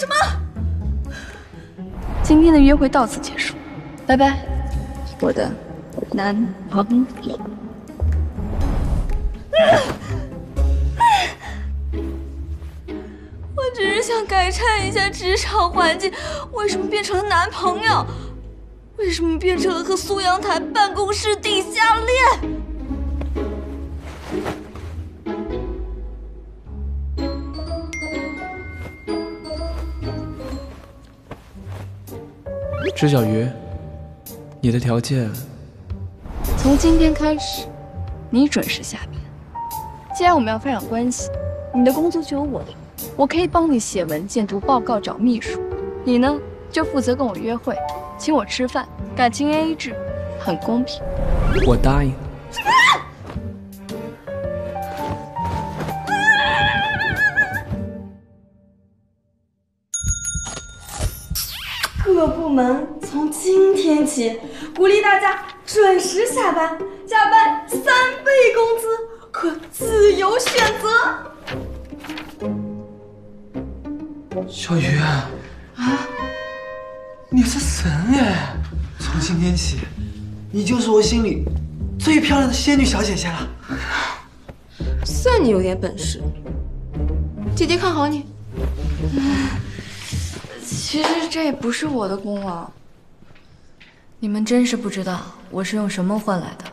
什么？今天的约会到此结束，拜拜，我的男朋友。我只是想改善一下职场环境，为什么变成了男朋友？为什么变成了和苏阳台办公室地下恋？池小鱼，你的条件，从今天开始，你准时下班。既然我们要发展关系，你的工作就由我的，我可以帮你写文件、读报告、找秘书，你呢就负责跟我约会，请我吃饭，感情 AA 制，很公平。我答应。从今天起鼓励大家准时下班，加班三倍工资，可自由选择。小鱼啊，你是神哎！从今天起，你就是我心里最漂亮的仙女小姐姐了。算你有点本事，姐姐看好你。其实这也不是我的功劳，你们真是不知道我是用什么换来的。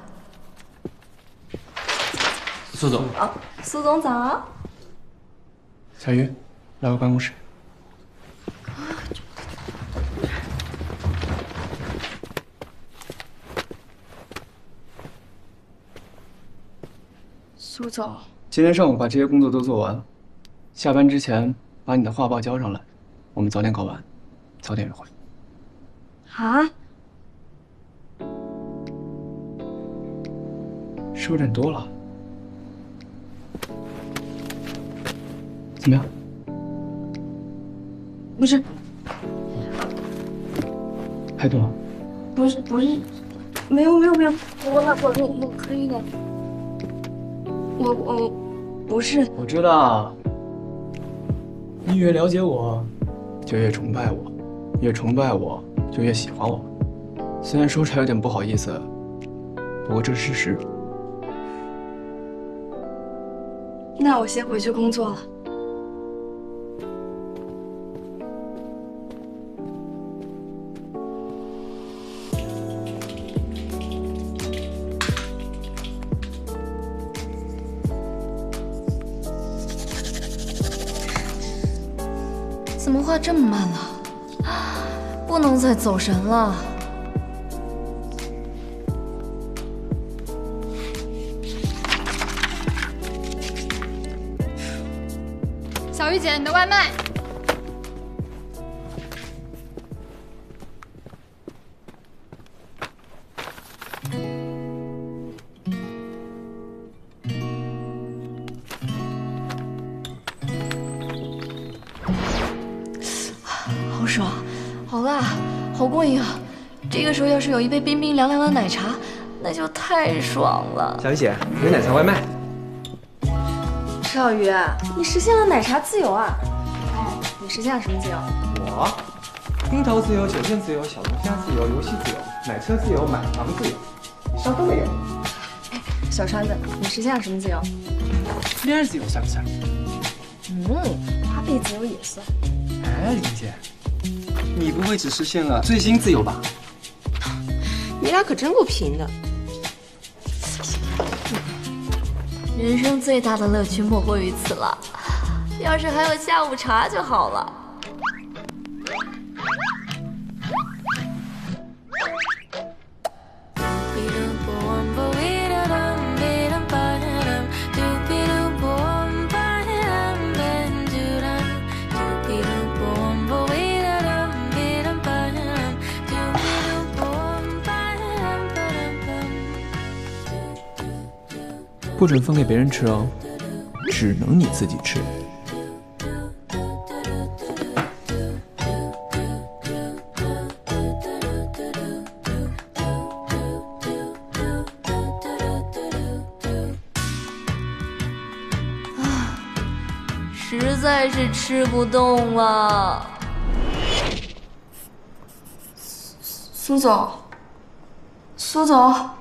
苏总，啊，苏总早。小鱼，来我办公室。苏总，今天上午把这些工作都做完，下班之前把你的画报交上来，我们早点搞完，早点约会。啊？是不是有点多了？怎么样？不是，还多？不是，不是，没有，没有，没有，我我我我可以的。我我不是，我知道，你越了解我，就越崇拜我，越崇拜我就越喜欢我。虽然说出来有点不好意思，不过这是事实。那我先回去工作了。么画这么慢了？不能再走神了。小玉姐，你的外卖。爽，好辣，好过瘾啊！这个时候要是有一杯冰冰凉凉的奶茶，那就太爽了。小鱼姐，有奶茶外卖。池小鱼，你实现了奶茶自由啊！哎，你实现了什么自由？我，樱桃自由，酒店自由，小龙虾自由，游戏自由，买车自由，买房自由，啥都没有。小川子，你实现了什么自由？恋爱自由算不算？嗯，花呗自由也算。哎，林姐，你不会只实现了最新自由吧？你俩可真够贫的。人生最大的乐趣莫过于此了，要是还有下午茶就好了。不准分给别人吃哦，只能你自己吃。啊，实在是吃不动了。苏苏总，苏总。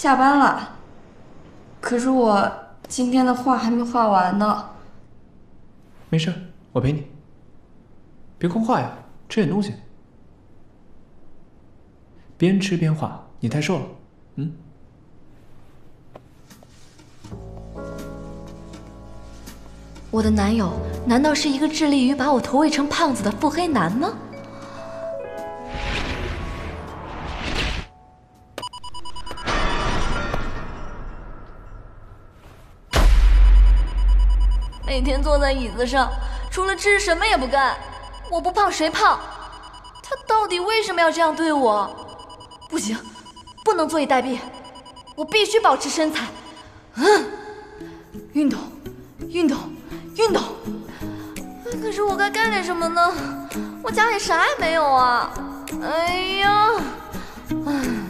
下下班了，可是我今天的画还没画完呢。没事，我陪你。别光画呀，吃点东西。边吃边画，你太瘦了。嗯。我的男友难道是一个致力于把我投喂成胖子的腹黑男吗？每天坐在椅子上，除了吃什么也不干。我不胖谁胖？他到底为什么要这样对我？不行，不能坐以待毙，我必须保持身材。嗯，运动，运动。运动，可是我该干点什么呢？我家里啥也没有啊！哎呀，唉。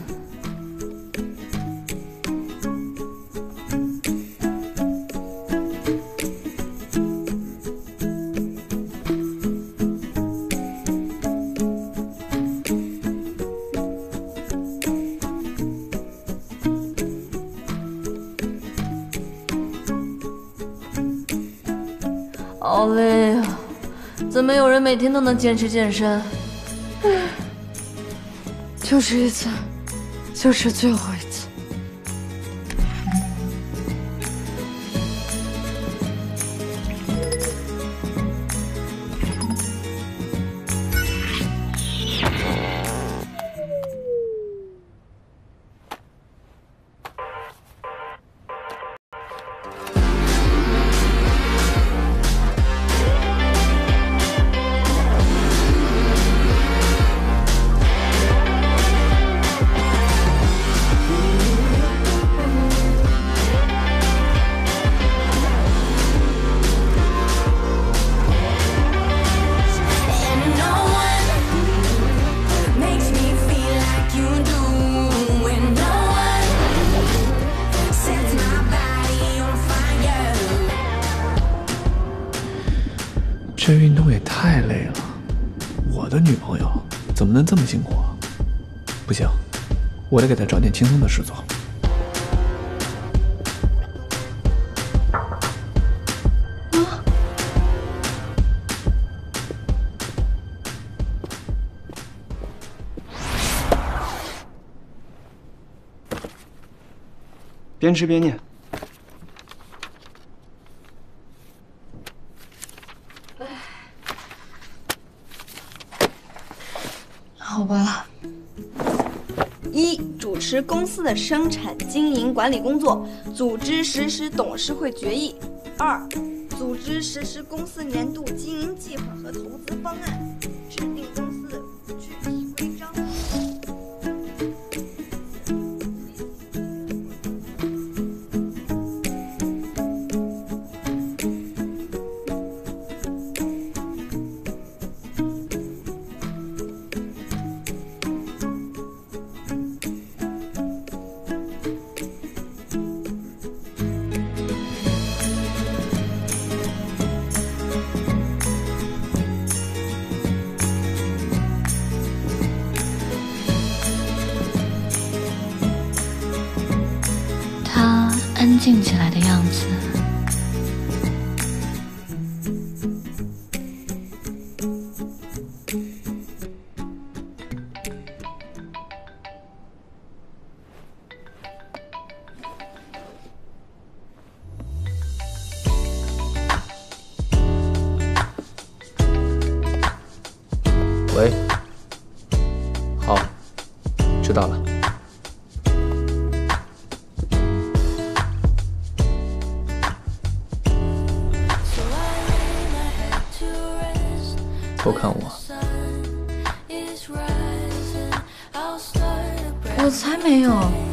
好累啊！怎么有人每天都能坚持健身？就是一次，就是最后一次。女朋友怎么能这么辛苦啊？不行，我得给她找点轻松的事做。边吃边念。吧，一主持公司的生产经营管理工作，组织实施董事会决议；二，组织实施公司年度经营计划和投资方案，制定静起来的样子。我？我才没有。